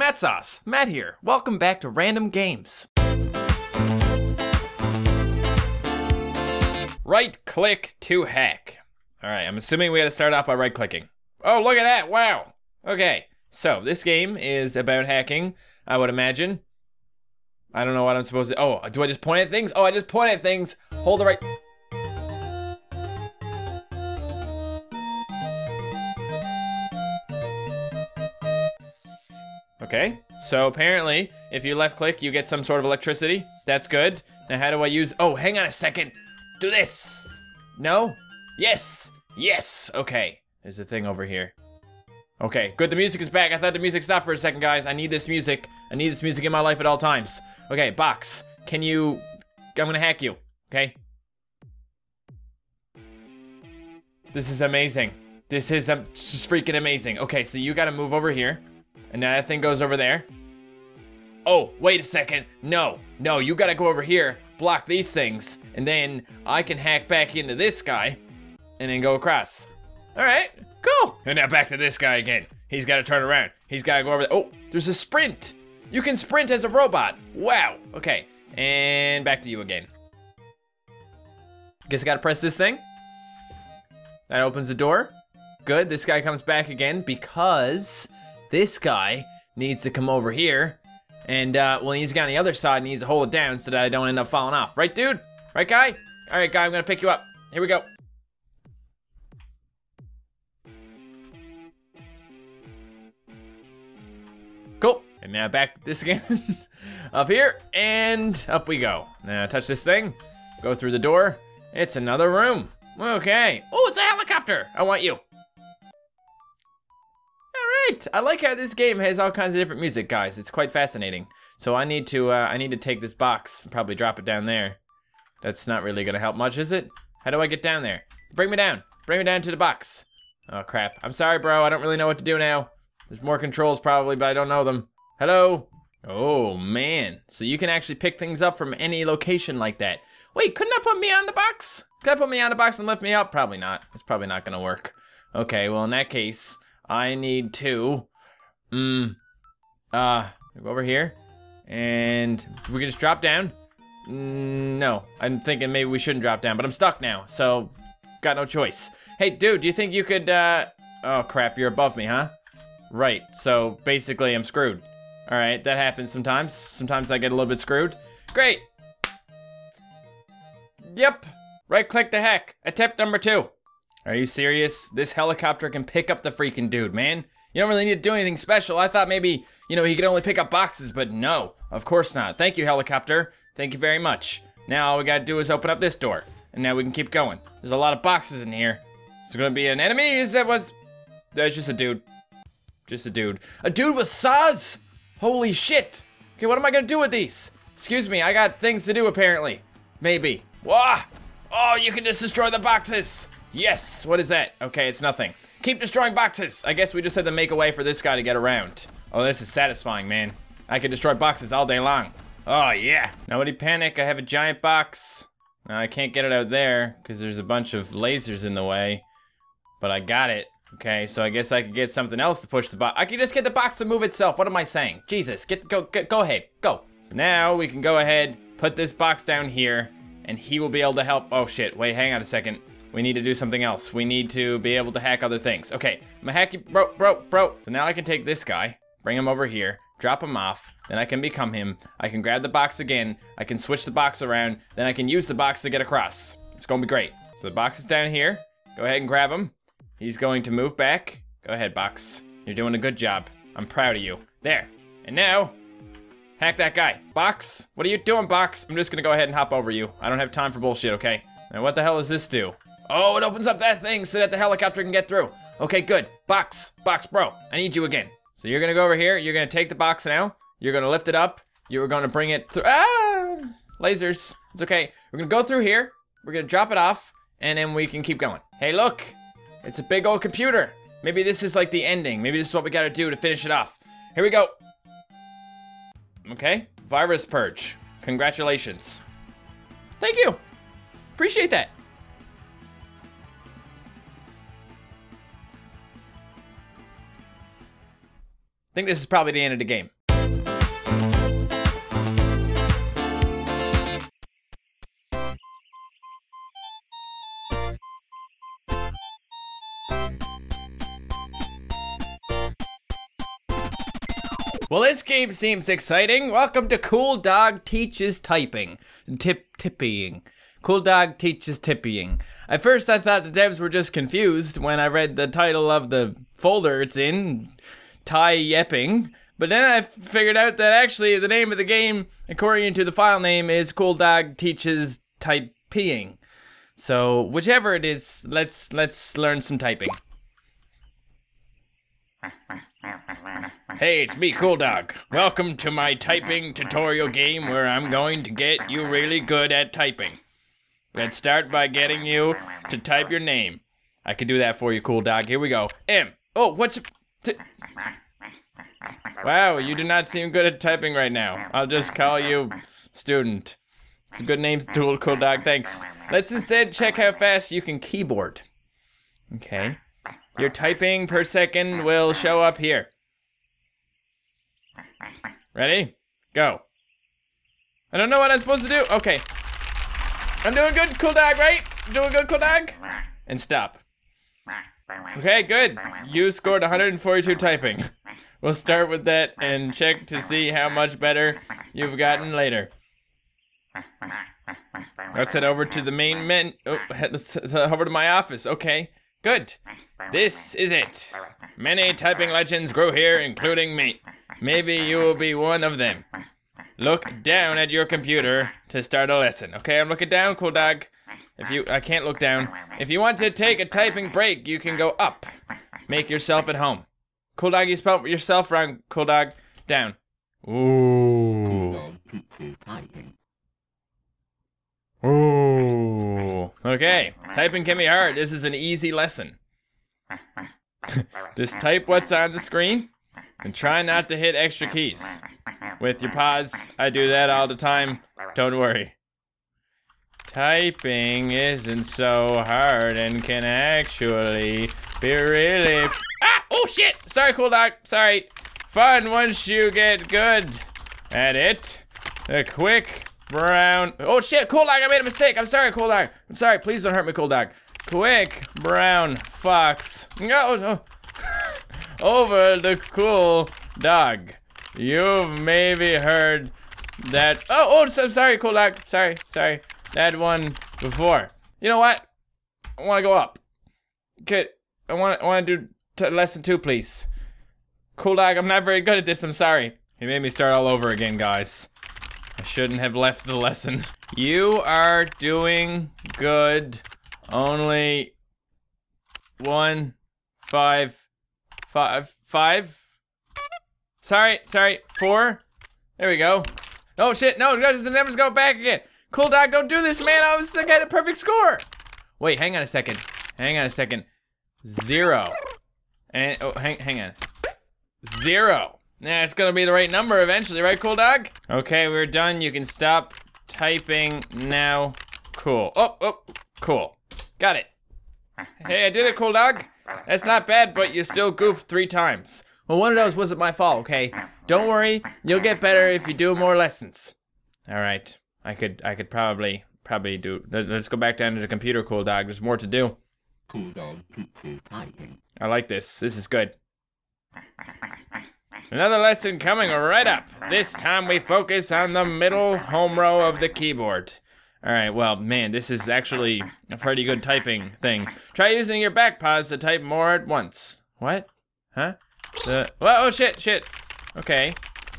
Matt Sauce, Matt here. Welcome back to Random Games. Right click to hack. All right, I'm assuming we had to start off by right clicking. Oh, look at that. Wow. Okay, so this game is about hacking, I would imagine. I don't know what I'm supposed to. Oh, do I just point at things? Oh, I just point at things. Hold the right. Okay, so apparently, if you left click, you get some sort of electricity. That's good. Now, how do I use? Oh, hang on a second. Do this. No? Yes. Yes. Okay. There's a thing over here. Okay, good. The music is back. I thought the music stopped for a second, guys. I need this music. I need this music in my life at all times. Okay, box. Can you? I'm gonna hack you. Okay. This is amazing. This is um, just freaking amazing. Okay, so you gotta move over here. And now that thing goes over there. Oh, wait a second. No, no, you gotta go over here, block these things, and then I can hack back into this guy, and then go across. All right, cool. And now back to this guy again. He's gotta turn around. He's gotta go over there. Oh, there's a sprint. You can sprint as a robot. Wow. Okay, and back to you again. Guess I gotta press this thing. That opens the door. Good, this guy comes back again because this guy needs to come over here. And, uh, well, he's got on the other side and he needs to hold it down so that I don't end up falling off. Right, dude? Right, guy? All right, guy, I'm gonna pick you up. Here we go. Cool. And now back this again. up here, and up we go. Now touch this thing, go through the door. It's another room. Okay. Oh, it's a helicopter. I want you. I like how this game has all kinds of different music, guys. It's quite fascinating. So I need to, uh, I need to take this box and probably drop it down there. That's not really gonna help much, is it? How do I get down there? Bring me down. Bring me down to the box. Oh, crap. I'm sorry, bro. I don't really know what to do now. There's more controls probably, but I don't know them. Hello? Oh, man. So you can actually pick things up from any location like that. Wait, couldn't I put me on the box? Could I put me on the box and lift me up? Probably not. It's probably not gonna work. Okay, well in that case, I need to, mm, uh, go over here, and we can just drop down. Mm, no, I'm thinking maybe we shouldn't drop down, but I'm stuck now, so got no choice. Hey, dude, do you think you could, uh, oh crap, you're above me, huh? Right, so basically I'm screwed. All right, that happens sometimes. Sometimes I get a little bit screwed. Great. Yep, right click the heck. Attempt number two. Are you serious? This helicopter can pick up the freaking dude, man. You don't really need to do anything special. I thought maybe, you know, he could only pick up boxes, but no, of course not. Thank you, helicopter. Thank you very much. Now all we gotta do is open up this door, and now we can keep going. There's a lot of boxes in here. Is there gonna be an enemy? Is that was? That's just a dude. Just a dude. A dude with saws! Holy shit! Okay, what am I gonna do with these? Excuse me, I got things to do apparently. Maybe. Wah! Oh, you can just destroy the boxes! Yes! What is that? Okay, it's nothing. Keep destroying boxes! I guess we just had to make a way for this guy to get around. Oh, this is satisfying, man. I can destroy boxes all day long. Oh, yeah. Nobody panic, I have a giant box. Now, I can't get it out there, because there's a bunch of lasers in the way. But I got it. Okay, so I guess I could get something else to push the box. I can just get the box to move itself. What am I saying? Jesus, get go go, go ahead. Go. So now we can go ahead, put this box down here, and he will be able to help. Oh shit, wait, hang on a second. We need to do something else. We need to be able to hack other things. Okay, I'm gonna hack you, bro, bro, bro. So now I can take this guy, bring him over here, drop him off, then I can become him. I can grab the box again, I can switch the box around, then I can use the box to get across. It's gonna be great. So the box is down here. Go ahead and grab him. He's going to move back. Go ahead, Box. You're doing a good job. I'm proud of you. There. And now, hack that guy. Box, what are you doing, Box? I'm just gonna go ahead and hop over you. I don't have time for bullshit, okay? Now, what the hell does this do? Oh, it opens up that thing so that the helicopter can get through. Okay, good. Box, Box, bro, I need you again. So you're gonna go over here. You're gonna take the box now. You're gonna lift it up. You're gonna bring it through. Ah! Lasers. It's okay. We're gonna go through here. We're gonna drop it off, and then we can keep going. Hey, look. It's a big old computer. Maybe this is like the ending. Maybe this is what we gotta do to finish it off. Here we go. Okay, virus purge. Congratulations. Thank you. Appreciate that. I think this is probably the end of the game. Well, this game seems exciting. Welcome to Cool Dog Teaches Typing. Tip tippying. Cool Dog Teaches Tippying. At first, I thought the devs were just confused when I read the title of the folder it's in, Ty Yepping. But then I figured out that actually the name of the game, according to the file name, is Cool Dog Teaches Typing. So whichever it is, let's let's learn some typing. Hey, it's me, Cool Dog. Welcome to my typing tutorial game where I'm going to get you really good at typing. Let's start by getting you to type your name. I can do that for you, Cool Dog. Here we go. M. Oh, what's... T wow, you do not seem good at typing right now. I'll just call you Student. It's a good name, Tool Cool Dog. Thanks. Let's instead check how fast you can keyboard. Okay. Your typing per second will show up here. Ready? Go. I don't know what I'm supposed to do. Okay. I'm doing good, cool dog, right? Doing good, cool dog? And stop. Okay, good. You scored 142 typing. We'll start with that and check to see how much better you've gotten later. Let's head over to the main men. Oh, let's head over to my office. Okay, good. This is it. Many typing legends grew here, including me. Maybe you will be one of them. Look down at your computer to start a lesson. Okay, I'm looking down, cool dog. If you, I can't look down. If you want to take a typing break, you can go up. Make yourself at home. Cool dog, you yourself wrong. Cool dog, down. Ooh. Ooh. Okay, typing can be hard. This is an easy lesson. Just type what's on the screen and try not to hit extra keys. With your pause, I do that all the time. Don't worry. Typing isn't so hard and can actually be really... Ah! Oh shit! Sorry, cool dog. Sorry. Fun once you get good at it. A quick brown... Oh shit, cool dog, I made a mistake. I'm sorry, cool dog. I'm sorry, please don't hurt me, cool dog. Quick brown fox. No, no. over the cool dog. You've maybe heard that. Oh, oh, so sorry, cool dog. Sorry, sorry. That one before. You know what? I want to go up. Okay, I want I want to do lesson two, please. Cool dog, I'm not very good at this. I'm sorry. He made me start all over again, guys. I shouldn't have left the lesson. You are doing good. Only one, five, Five. Five. Sorry, sorry. Four. There we go. Oh shit, no, guys, the numbers go back again. Cool dog, don't do this, man. I was like, I got a perfect score. Wait, hang on a second. Hang on a second. Zero. And oh hang hang on. Zero. Yeah, it's gonna be the right number eventually, right, cool dog? Okay, we're done. You can stop typing now. Cool. Oh, oh, cool. Got it. Hey, I did it, cool dog. That's not bad, but you still goofed three times. Well, one of those wasn't my fault, okay? Don't worry, you'll get better if you do more lessons. All right, I could, I could probably, probably do. Let's go back down to the computer, cool dog. There's more to do. Cool dog I like this. This is good. Another lesson coming right up. This time we focus on the middle home row of the keyboard. All right, well, man, this is actually a pretty good typing thing. Try using your back paws to type more at once. What? Huh? The, well, oh, shit, shit. Okay,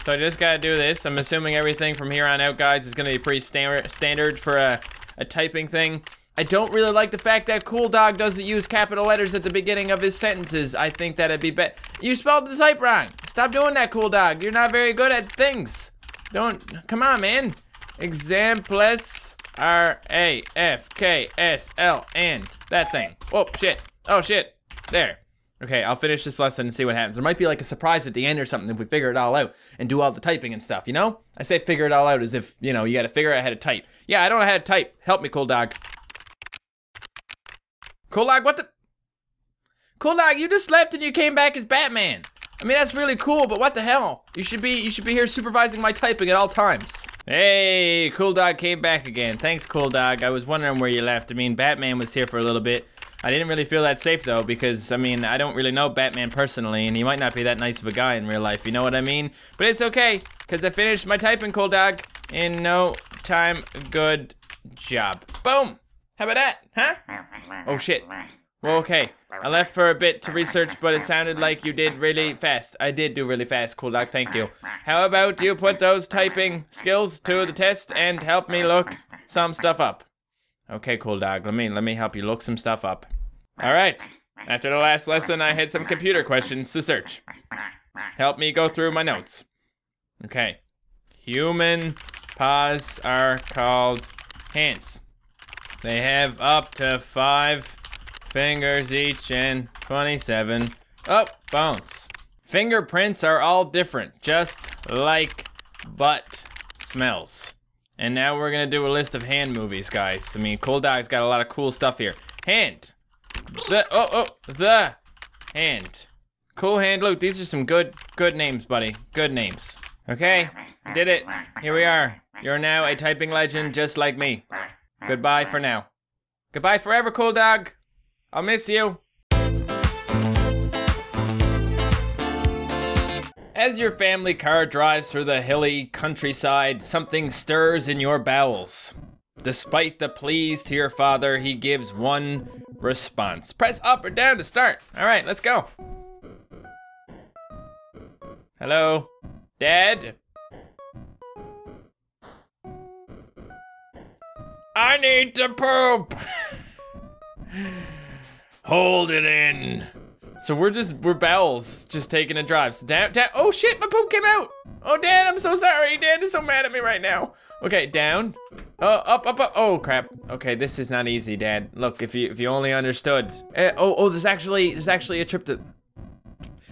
so I just gotta do this. I'm assuming everything from here on out, guys, is gonna be pretty standard standard for a, a typing thing. I don't really like the fact that Cool Dog doesn't use capital letters at the beginning of his sentences. I think that'd be better. You spelled the type wrong. Stop doing that, Cool Dog. You're not very good at things. Don't, come on, man. Exempless R A F K S L and that thing. Oh shit. Oh shit. There. Okay, I'll finish this lesson and see what happens. There might be like a surprise at the end or something if we figure it all out and do all the typing and stuff, you know? I say figure it all out as if, you know, you gotta figure out how to type. Yeah, I don't know how to type. Help me, cool dog. Cool dog, what the? Cool dog, you just left and you came back as Batman. I mean, that's really cool, but what the hell? You should be you should be here supervising my typing at all times. Hey, Cool Dog came back again. Thanks, Cool Dog. I was wondering where you left. I mean, Batman was here for a little bit. I didn't really feel that safe though, because I mean, I don't really know Batman personally, and he might not be that nice of a guy in real life. You know what I mean? But it's okay, cause I finished my typing, Cool Dog, in no time. Good job. Boom. How about that? Huh? Oh shit. Well, okay. I left for a bit to research, but it sounded like you did really fast. I did do really fast, cool dog, thank you. How about you put those typing skills to the test and help me look some stuff up? Okay, cool dog, let me, let me help you look some stuff up. All right. After the last lesson, I had some computer questions to search. Help me go through my notes. Okay. Human paws are called hands. They have up to five fingers each and 27. Oh, bones. Fingerprints are all different, just like butt smells. And now we're gonna do a list of hand movies, guys. I mean, Cool Dog's got a lot of cool stuff here. Hand. The, oh, oh, the hand. Cool Hand Luke, these are some good, good names, buddy. Good names. Okay, did it. Here we are. You're now a typing legend just like me. Goodbye for now. Goodbye forever, Cool Dog. I'll miss you. As your family car drives through the hilly countryside, something stirs in your bowels. Despite the pleas to your father, he gives one response. Press up or down to start. All right, let's go. Hello? Dad? I need to poop! Hold it in. So we're just, we're bowels, just taking a drive. So down, down, oh shit, my poop came out. Oh, Dad, I'm so sorry. Dad is so mad at me right now. Okay, down. Oh, up, up, up. Oh, crap. Okay, this is not easy, Dad. Look, if you if you only understood. Uh, oh, oh, there's actually, there's actually a trip to,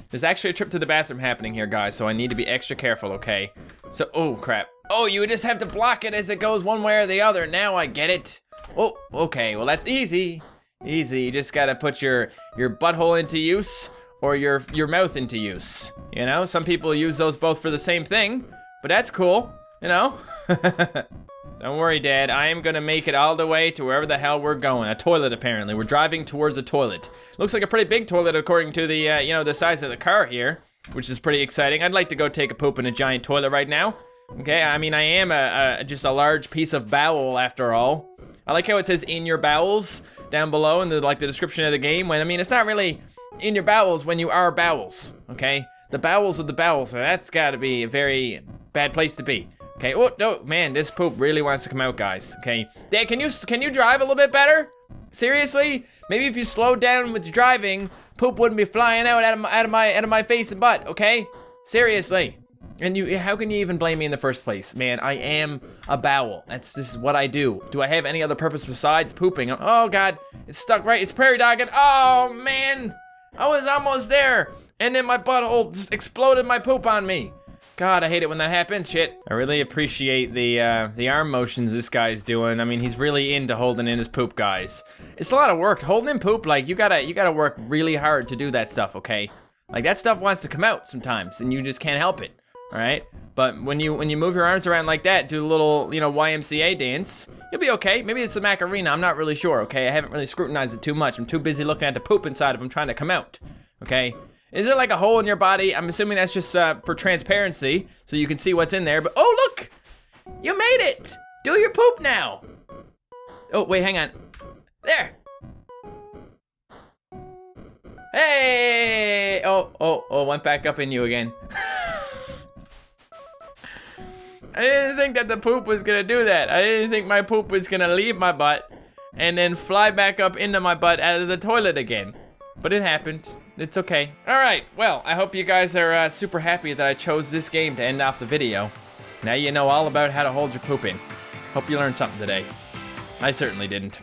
there's actually a trip to the bathroom happening here, guys, so I need to be extra careful, okay? So, oh, crap. Oh, you just have to block it as it goes one way or the other. Now I get it. Oh, okay, well, that's easy. Easy, you just gotta put your, your butthole into use or your, your mouth into use. You know, some people use those both for the same thing, but that's cool, you know? Don't worry, Dad. I am gonna make it all the way to wherever the hell we're going. A toilet, apparently. We're driving towards a toilet. Looks like a pretty big toilet according to the, uh, you know, the size of the car here, which is pretty exciting. I'd like to go take a poop in a giant toilet right now. Okay, I mean, I am a, a just a large piece of bowel after all. I like how it says in your bowels down below in the like the description of the game when I mean it's not really in your bowels when you are bowels, okay? The bowels of the bowels, so that's gotta be a very bad place to be. Okay, oh no, man, this poop really wants to come out, guys. Okay, Dad, can you can you drive a little bit better? Seriously? Maybe if you slowed down with driving, poop wouldn't be flying out out of my, out of my out of my face and butt. Okay, seriously. And you, how can you even blame me in the first place? Man, I am a bowel. That's, this is what I do. Do I have any other purpose besides pooping? Oh God, it's stuck right, it's prairie dogging. Oh man, I was almost there. And then my butthole just exploded my poop on me. God, I hate it when that happens, shit. I really appreciate the, uh, the arm motions this guy's doing. I mean, he's really into holding in his poop, guys. It's a lot of work. Holding in poop, like, you gotta, you gotta work really hard to do that stuff, okay? Like, that stuff wants to come out sometimes, and you just can't help it all right? But when you when you move your arms around like that, do a little, you know, YMCA dance, you'll be okay. Maybe it's the Macarena, I'm not really sure, okay? I haven't really scrutinized it too much. I'm too busy looking at the poop inside of them trying to come out, okay? Is there like a hole in your body? I'm assuming that's just uh, for transparency, so you can see what's in there. But oh, look! You made it! Do your poop now! Oh, wait, hang on. There! Hey! Oh, oh, oh, went back up in you again. I didn't think that the poop was gonna do that. I didn't think my poop was gonna leave my butt and then fly back up into my butt out of the toilet again. But it happened. It's okay. All right, well, I hope you guys are uh, super happy that I chose this game to end off the video. Now you know all about how to hold your poop in. Hope you learned something today. I certainly didn't.